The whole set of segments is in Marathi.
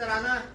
तर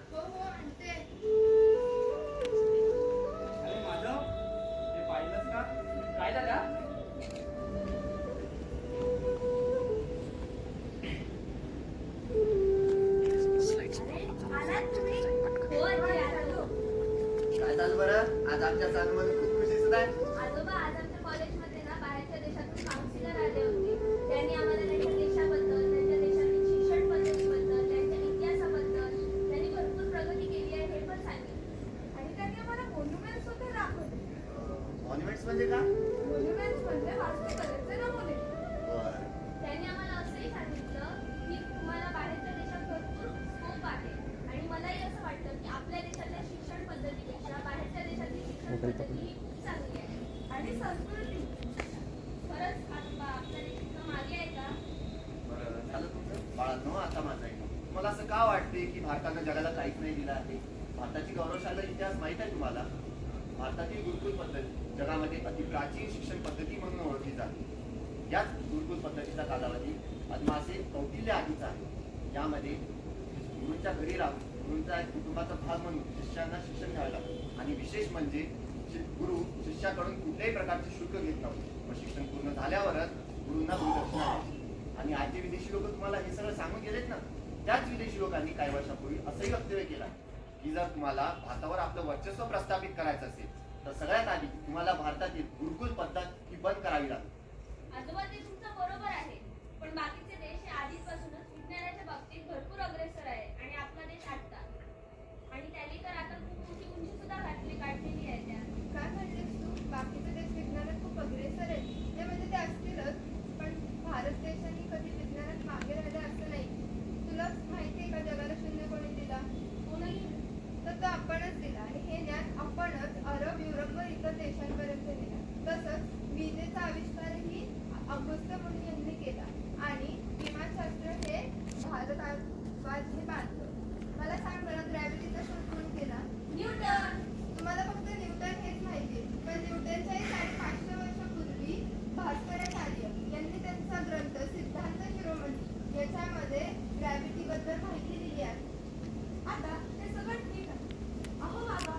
भारतानं जगाला काहीच नाही दिलं आहे. भारताची गौरवशाला इतिहास माहीत आहे तुम्हाला? भारतातील गुरुकुल पद्धती जगामध्ये अति प्राचीन शिक्षण पद्धती म्हणून ओळखली जाते. याच गुरुकुल पद्धतीचा कालावधी अदमासे कौटिल्य आधीचा आहे. यामध्ये गुरूंच्या घरी राहून गुरूंचा एक कुटुंबाचा भाग म्हणून शिष्यांना शिक्षण घ्यावे लागतं. आणि विशेष म्हणजे गुरु शिष्याकडून कुठल्याही प्रकारचे शुल्क घेत नव्हते. मग शिक्षण पूर्ण झाल्यावरच गुरूंना गुरुदक्षिणा आणि आजचे विदेशी लोक तुम्हाला हे सगळं सांगून गेलेत ना? त्याच विदेशी लोकांनी काही वर्षापूर्वी असंही वक्तव्य केलं की जर तुम्हाला भारतावर आपलं वर्चस्व प्रस्थापित करायचं असेल तर सगळ्यात आधी तुम्हाला भारतातील गुरुकुल पद्धत ही बंद करावी लागेल. आजोबा ते तुमचं बरोबर आहे पण बाकीचे देश हे आधीपासूनच विज्ञानाच्या बाबतीत भरपूर अग्रेसर आहे आणि आपला देश आटता आणि त्यांनी तर आता खूप मोठी उंची सुद्धा घातली काढलेली आहे त्या काय म्हणतेस तू बाकीचे देश विज्ञानात खूप अग्रेसर आहेत ते म्हणजे ते असतीलच पण भारत देशाने कधी विज्ञानात मागे राहिलं असं नाही तुला माहिती आहे का जगाला शून्य कोणी दिला कोणही तर तो आपणच दिला आणि हे ज्ञान आपणच अरब युरोप व इतर देशांपर्यंत दिला तसंच विजेचा आविष्कारही अगस्त मुनी यांनी केला आणि विमानशास्त्र हे भारत हे बांधलं मला सांग बरं ग्रॅव्हिटीचा शोध कोणी केला न्यूटन तुम्हाला फक्त न्यूटन हेच माहिती पण न्यूटनच्याही साडेपाचशे वर्षापूर्वी भास्कराचार्य यांनी त्यांचा ग्रंथ सिद्धांत शिरोमणी याच्यामध्ये ग्रॅव्हिटी बद्दल माहिती दिली आहे आता ते सगळं ठीक आहे अहो बाबा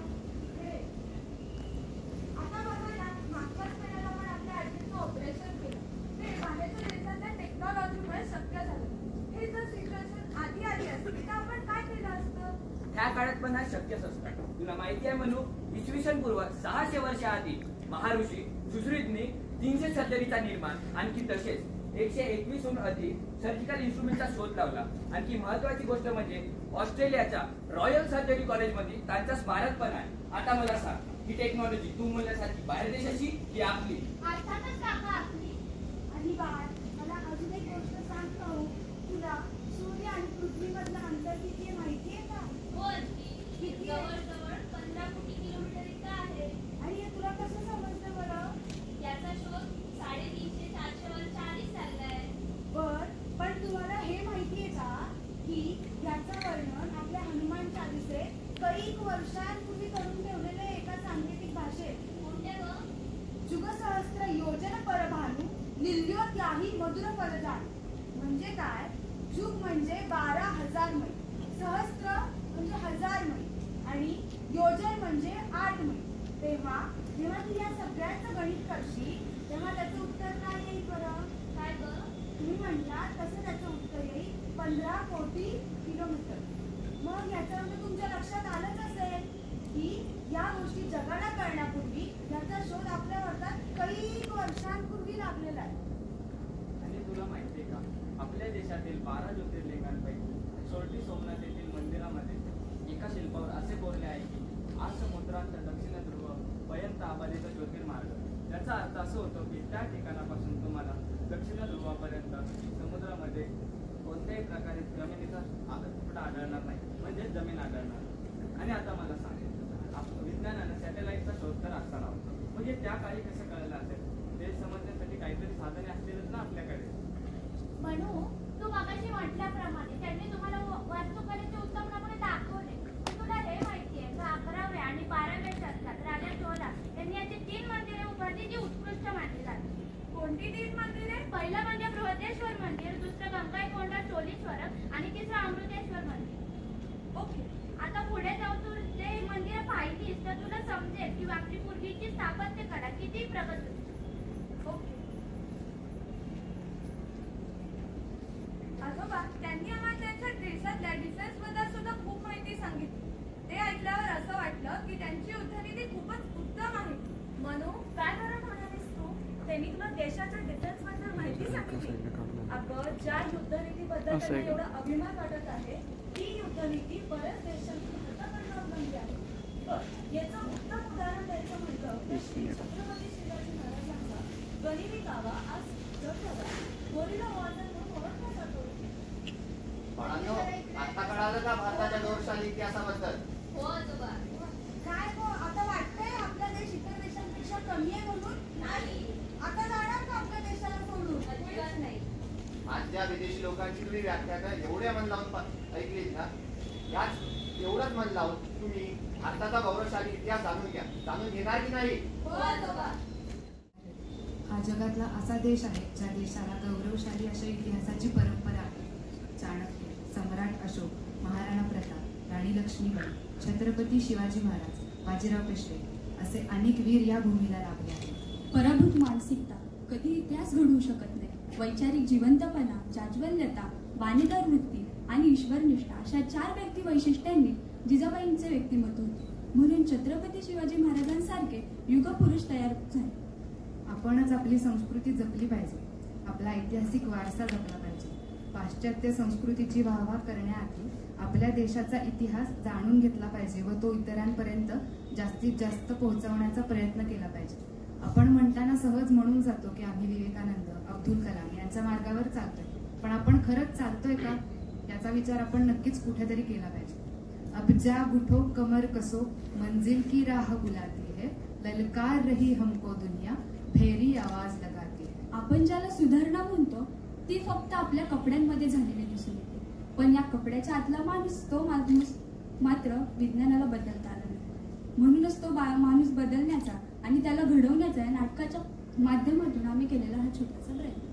आता बघा ना मागच्याच महिन्याला आपल्या आजीचं ऑपरेशन केलं ते बाहेरच्या देशातल्या टेक्नॉलॉजीमुळे शक्य झालं हे जर सिच्युएशन आधी आली असती तर आपण काय केलं असतं ह्या काळात पण हा शक्यच असतं. तुला माहिती आहे म्हणू इसवी सन पूर्व सहाशे वर्षा आधी महाऋषी सुश्रुतने तीनशे सर्जरीचा निर्माण आणखी तसेच एकशे एकवीसहून अधिक सर्जिकल इन्स्ट्रुमेंटचा शोध लावला. आणखी महत्वाची गोष्ट म्हणजे ऑस्ट्रेलियाच्या रॉयल सर्जरी कॉलेजमध्ये त्यांचा स्मारक पण आहे. आता मला सांग ही टेक्नॉलॉजी तू म्हणल्यासारखी बाहेर देशाची की आपली? अर्थातच काका आपली. आणि बाहेर मला अजून एक गोष्ट सांगतो तुला सूर्य आणि पृथ्वीमधलं अंतर किती आहे माहिती आहे का हो आजी किती? जवळजवळ पंधरा कोटी किलोमीटर इतका आहे आणि हे तुला कसं समजतं बरं याचा शोध साडेतीनशे चारशे वर्ष आधीच चाललाय बर पण तुम्हाला हे माहिती आहे का की याचं वर्णन आपल्या हनुमान चालिसे कैक वर्षांपूर्वी करून ठेवलेलं आहे एका सांकेतिक भाषेत कोणत्या ग जुगसहस्र योजन परभानु परजान म्हणजे काय? जुग म्हणजे बारा हजार मैल सहस्त्र म्हणजे हजार मैल आणि योजन म्हणजे आठ मैल तेव्हा जेव्हा तू या सगळ्यांचं गणित करशील तेव्हा त्याचं उत्तर काय येईल बरं? काय ग? तुम्ही म्हणला तसं त्याचं उत्तर येईल पंधरा कोटी किलोमीटर. मग याच्यावर तुमच्या लक्षात आलंच असेल की या गोष्टी जगाला कळण्यापूर्वी याचा शोध आपल्या भारतात कैक वर्षांपूर्वी लागलेला आहे. तुला माहितीये का? आपल्या देशातील बारा ज्योतिर्लिंगांपैकी सोरटी सोमनाथ येथील मंदिरामध्ये एका शिल्पावर असे बोलले आहे की आज समुद्रांचा दक्षिण ध्रुव पर्यंत आबादीचा ज्योतिर्मार्ग. याचा अर्थ असं होतो की त्या ठिकाणापासून तुम्हाला दक्षिण ध्रुवापर्यंत समुद्रामध्ये कोणत्याही प्रकारे जमिनीचा तुकडा आढळणार नाही म्हणजे जमीन आढळणार आणि आता मला सांगेल आप- विज्ञानानं सॅटेलाइटचा शोध तर असताना म्हणजे त्या काळी कसं कळलं असेल? ते समजण्यासाठी काहीतरी साधने असतीलच ना आपल्याकडे. म्हणू तू मागाशी म्हटल्याप्रमाणे त्यांनी तुम्हाला व- वास्तुकलेचे उत्तम नमुने दाखवले. तुला हे माहिती आहे का अकराव्या आणि बाराव्या शतकात राजा चोला यांनी याची तीन मंदिरे उभारली जी उत्कृष्ट मानली जातात. कोणती तीन मंदिरे? पहिलं म्हणजे बृहदेश्वर मंदिर दुसरं गंगाईकोंडा चोलीश्वरम आणि तिसरं अमृतेश्वर मंदिर. ओके आता पुढे जाऊन तू जे मंदिर पाहिलीस तर तुला समजेल की आपली पूर्वीची स्थापत्य कला किती प्रगत होती. ओके. आजोबा त्यांनी आम्हाला त्यांच्या देशातल्या डिफेन्सबद्दल सुद्धा खूप माहिती सांगितली. ते ऐकल्यावर असं वाटलं की त्यांची युद्धनीती खूपच उत्तम आहे. म्हणू काय बरं म्हणालीस तू? त्यांनी तुला देशाच्या डिफेन्सबद्दल माहिती सांगितली. अगं ज्या युद्धनीतीबद्दल त्यांना? एवढा अभिमान वाटत आहे ती युद्धनीती बऱ्याच देशांनी हाताकडे अवलंबली आहे. याचं उत्तम उदाहरण द्यायचं म्हटलं तर श्री छत्रपती शिवाजी महाराजांचा गनिमी कावा आज जगभरात गोरिला जातो बाळांनो आता कळालं का भारताच्या गौरवशाली इतिहासाबद्दल? हो आजोबा. काय गो आता वाटतंय आपला देश इतर देशांपेक्षा कमी आहे म्हणून? नाही. आता जाणार का आपल्या देशाला सोडून? अजिबात नाही. आज ज्या विदेशी लोकांची तुम्ही व्याख्यानं एवढ्या मन लावून ऐकलीत ना? याच एवढंच मन लावून तुम्ही भारताचा गौरवशाली इतिहास जाणून घ्या. जाणून घेणार की नाही? हो आजोबा. हा जगातला असा देश आहे ज्या देशाला गौरवशाली अशा इतिहासाची परंपरा आहे. चाणक्य. अशोक महाराणा प्रताप राणी लक्ष्मीबाई छत्रपती शिवाजी महाराज बाजीराव पेशवे असे अनेक वीर या भूमीला लाभले आहेत. पराभूत मानसिकता कधी इतिहास घडवू शकत नाही. वैचारिक जिवंतपणा जाज्वल्यता वाणीदार वृत्ती आणि ईश्वरनिष्ठा अशा चार व्यक्ती वैशिष्ट्यांनी जिजाबाईंचे व्यक्तिमत्व होते. म्हणून छत्रपती शिवाजी महाराजांसारखे युगपुरुष तयार झाले. आपणच आपली संस्कृती जपली पाहिजे. आपला ऐतिहासिक वारसा जपला पाहिजे. पाश्चात्य संस्कृतीची वाहवा करण्याआधी आपल्या देशाचा इतिहास जाणून घेतला पाहिजे व तो इतरांपर्यंत जास्तीत जास्त पोहोचवण्याचा प्रयत्न केला पाहिजे. आपण म्हणताना सहज म्हणून जातो की आम्ही विवेकानंद अब्दुल कलाम यांच्या मार्गावर चालतोय. पण आपण खरंच चालतोय का? याचा विचार आपण नक्कीच कुठेतरी केला पाहिजे. अब जा गुठो कमर कसो मंजिल की राह बुलाती है ललकार रही हमको दुनिया फेरी आवाज लगाती है. आपण ज्याला सुधारणा म्हणतो ती फक्त आपल्या कपड्यांमध्ये झालेली दिसून येते. पण या कपड्याच्या आतला माणूस तो माणूस मात्र विज्ञानाला बदलता आला नाही. म्हणूनच तो बा- माणूस बदलण्याचा आणि त्याला घडवण्याचा या नाटकाच्या माध्यमातून आम्ही केलेला हा छोटासा प्रयत्न.